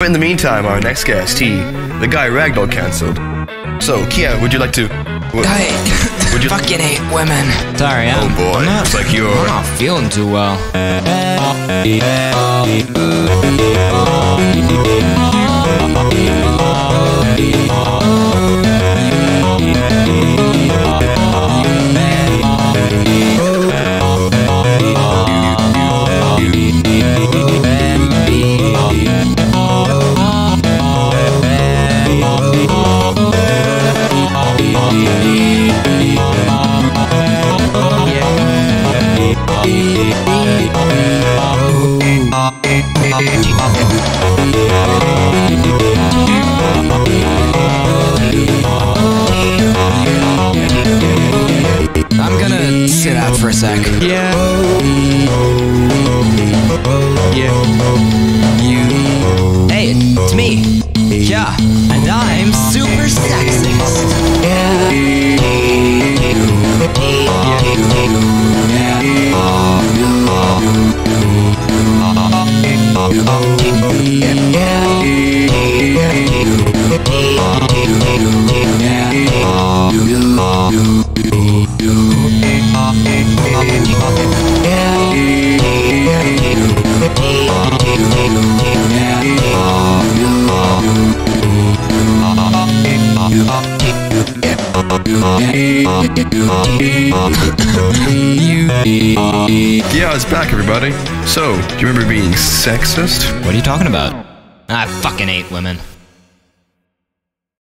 But in the meantime, our next guest, he, the guy Ragdoll cancelled. So, Kya, would you like to? w- I Would you- fucking hate women. Sorry, I'm, Oh, boy. I'm not, Looks like you're- I'm not feeling too well. I'm gonna sit out for a sec. Yeah. Yeah. You. Hey, it's me. Yeah, and I'm super sexist. Yeah, it's back, everybody. So, do you remember being sexist? What are you talking about? I fucking hate women.